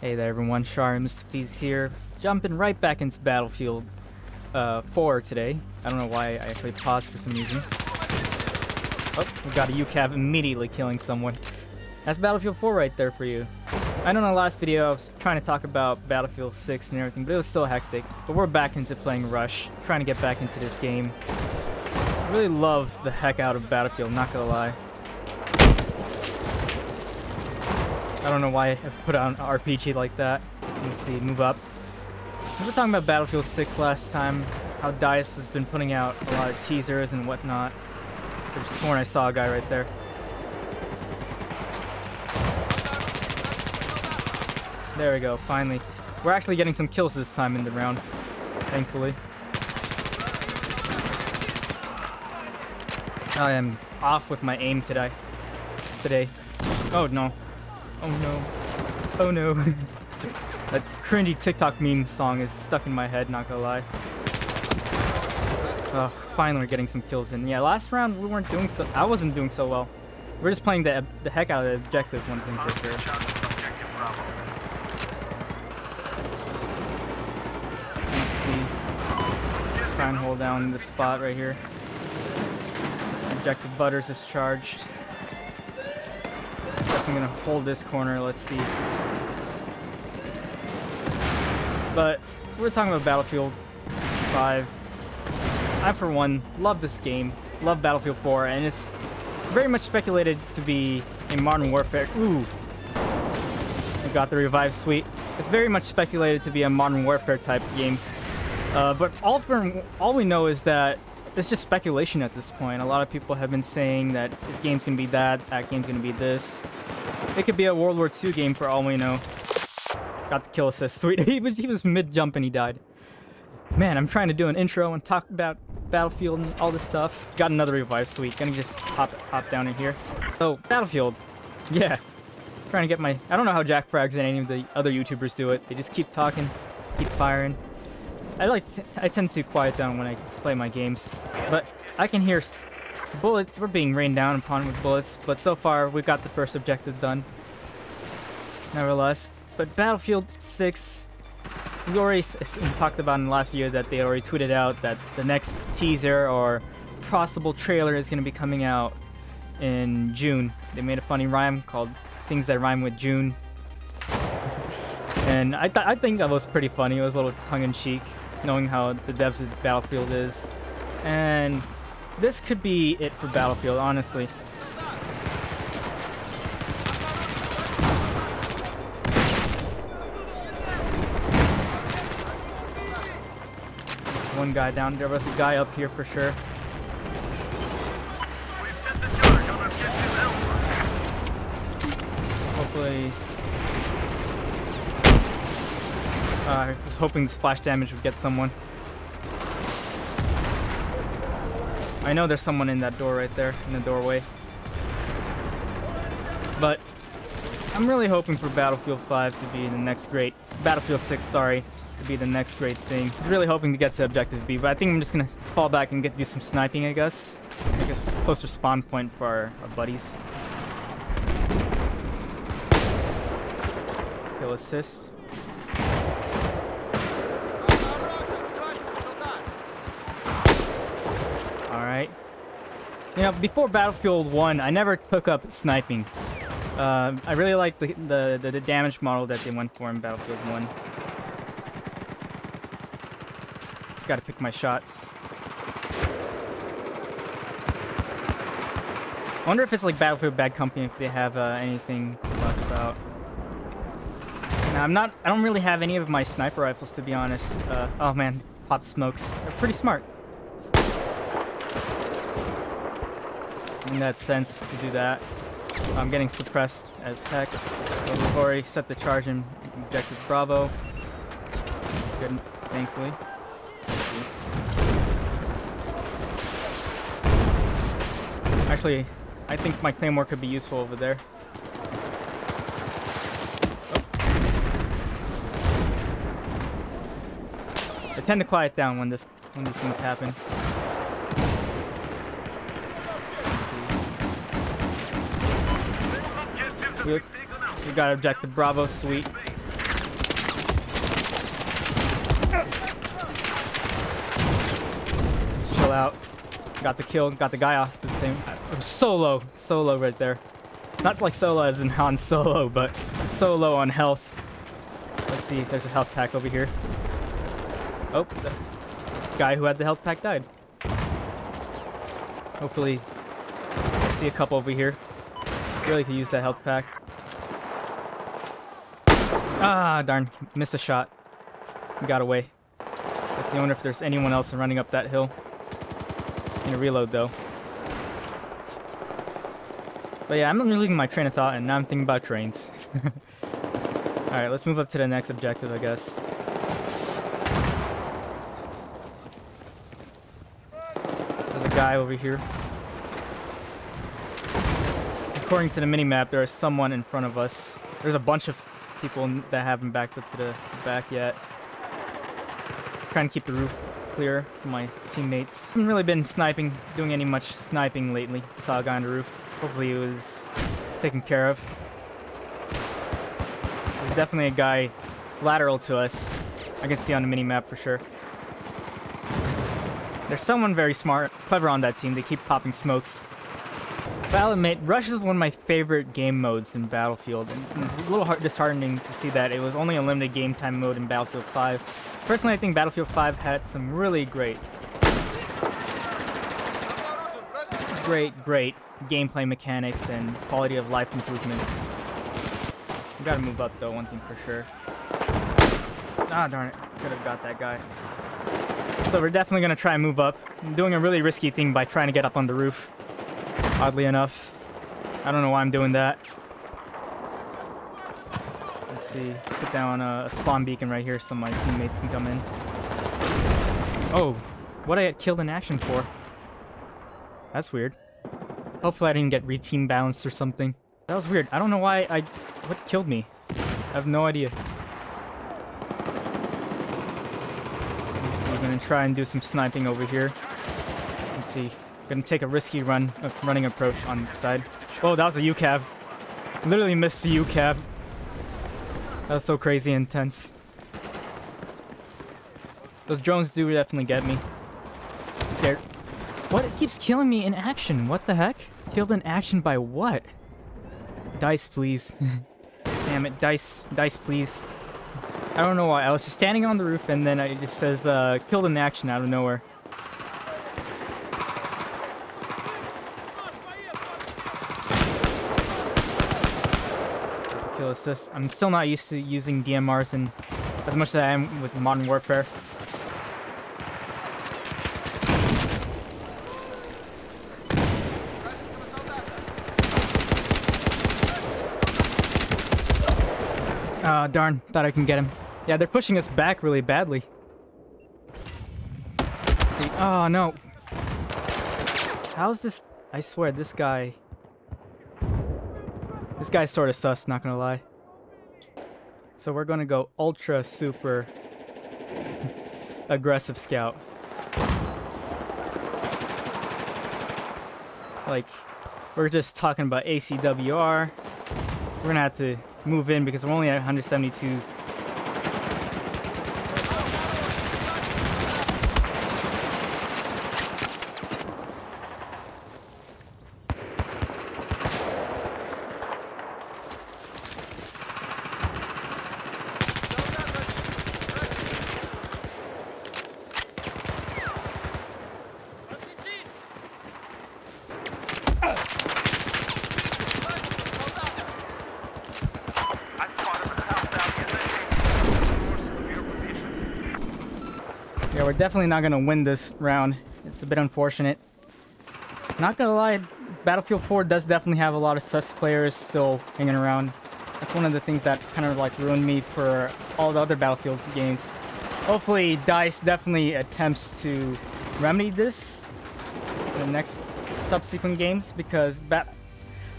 Hey there everyone, Sharms here, jumping right back into Battlefield uh, 4 today. I don't know why I actually paused for some reason. Oh, we got a UCAV immediately killing someone. That's Battlefield 4 right there for you. I know in the last video I was trying to talk about Battlefield 6 and everything, but it was so hectic. But we're back into playing Rush, trying to get back into this game. I really love the heck out of Battlefield, not gonna lie. I don't know why I put on RPG like that. Let's see, move up. We were talking about Battlefield 6 last time, how DICE has been putting out a lot of teasers and whatnot. I sworn I saw a guy right there. There we go, finally. We're actually getting some kills this time in the round, thankfully. I am off with my aim today. Today. Oh no, Oh no. Oh no. that cringy TikTok meme song is stuck in my head, not gonna lie. Oh, finally we're getting some kills in. Yeah, last round we weren't doing so- I wasn't doing so well. We're just playing the, the heck out of the objective, one thing for sure. Let's see. Try and hold down the spot right here. Objective Butters is charged. I'm gonna hold this corner, let's see. But we're talking about Battlefield 5. I, for one, love this game, love Battlefield 4, and it's very much speculated to be a Modern Warfare. Ooh, we got the revive suite. It's very much speculated to be a Modern Warfare type game. Uh, but all, all we know is that it's just speculation at this point. A lot of people have been saying that this game's gonna be that, that game's gonna be this. It could be a World War II game for all we know. Got the kill assist. Sweet. he was, he was mid-jump and he died. Man, I'm trying to do an intro and talk about Battlefield and all this stuff. Got another revive Sweet. Gonna just hop, hop down in here. So, Battlefield. Yeah. Trying to get my... I don't know how Jack Frags and any of the other YouTubers do it. They just keep talking, keep firing. I like... I tend to quiet down when I play my games. But I can hear bullets, we're being rained down upon with bullets, but so far we've got the first objective done. Nevertheless, but Battlefield 6, we already talked about in the last video that they already tweeted out that the next teaser or possible trailer is going to be coming out in June. They made a funny rhyme called Things That Rhyme with June. and I, th I think that was pretty funny. It was a little tongue-in-cheek, knowing how the devs of Battlefield is. And this could be it for Battlefield, honestly. One guy down. There was a guy up here for sure. Hopefully... Uh, Uh, I was hoping the splash damage would get someone. I know there's someone in that door right there, in the doorway. But I'm really hoping for Battlefield 5 to be the next great... Battlefield 6, sorry, to be the next great thing. Really hoping to get to Objective B, but I think I'm just gonna fall back and get do some sniping, I guess. Make a closer spawn point for our, our buddies. Kill assist. Alright. You know, before Battlefield 1, I never took up sniping. Uh, I really like the, the, the, the damage model that they went for in Battlefield 1. Just gotta pick my shots. I wonder if it's like Battlefield Bad Company, if they have uh, anything to talk about. Now, I'm not, I don't really have any of my sniper rifles, to be honest. Uh, oh man, pop smokes. They're pretty smart. In that sense to do that. I'm getting suppressed as heck. already set the charge in objective Bravo. Good, thankfully. Actually, I think my claymore could be useful over there. Oh. I tend to quiet down when this when these things happen. We, we got objective Bravo, sweet. Chill out. Got the kill, got the guy off the thing. I'm solo, solo right there. Not like solo as in Han Solo, but solo on health. Let's see, there's a health pack over here. Oh, the guy who had the health pack died. Hopefully, I see a couple over here. Really could use that health pack. Ah, darn, missed a shot. Got away. See, I wonder if there's anyone else running up that hill. Gonna reload though. But yeah, I'm losing my train of thought and now I'm thinking about trains. Alright, let's move up to the next objective, I guess. There's a guy over here. According to the minimap, there is someone in front of us. There's a bunch of people that haven't backed up to the back yet. Let's try and keep the roof clear for my teammates. Haven't really been sniping, doing any much sniping lately. Saw a guy on the roof. Hopefully it was taken care of. There's definitely a guy lateral to us. I can see on the mini-map for sure. There's someone very smart, clever on that team. They keep popping smokes. I'll Rush is one of my favorite game modes in Battlefield, and it's a little disheartening to see that it was only a limited game time mode in Battlefield 5. Personally, I think Battlefield 5 had some really great, great, great gameplay mechanics and quality of life improvements. We gotta move up though, one thing for sure. Ah, darn it. Could have got that guy. So we're definitely gonna try and move up. I'm doing a really risky thing by trying to get up on the roof. Oddly enough. I don't know why I'm doing that. Let's see. Put down a, spawn beacon right here so my teammates can come in. Oh, what I get killed in action for? That's weird. Hopefully I didn't get re-team bounced or something. That was weird. I don't know why I... What killed me? I have no idea. I'm gonna try and do some sniping over here. Let's see. Gonna take a risky run, uh, running approach on the side. Oh, that was a UCAV. Literally missed the UCAV. That was so crazy intense. Those drones do definitely get me. There. What? It keeps killing me in action. What the heck? Killed in action by what? Dice, please. Damn it. Dice. Dice, please. I don't know why. I was just standing on the roof and then it just says, uh, killed in action out of nowhere. Assist. I'm still not used to using DMRs and as much as I am with Modern Warfare. Ah, oh, darn. Thought I can get him. Yeah, they're pushing us back really badly. Oh, no. How's this? I swear, this guy... This guy's sort of sus, not gonna lie. So we're gonna go ultra super aggressive scout. Like, we're just talking about ACWR. We're gonna have to move in because we're only at 172 Yeah, we're definitely not going to win this round. It's a bit unfortunate. Not gonna lie, Battlefield 4 does definitely have a lot of sus players still hanging around. That's one of the things that kind of like ruined me for all the other Battlefield games. Hopefully DICE definitely attempts to remedy this in the next subsequent games because bat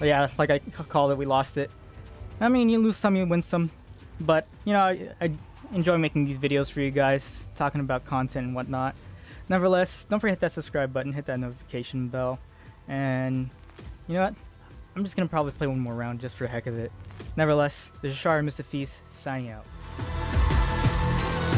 yeah, like I called it, we lost it. I mean, you lose some, you win some. But, you know, I, I enjoy making these videos for you guys, talking about content and whatnot. Nevertheless, don't forget that subscribe button, hit that notification bell, and you know what? I'm just gonna probably play one more round just for the heck of it. Nevertheless, this is Shahriyar Mustafiz signing out.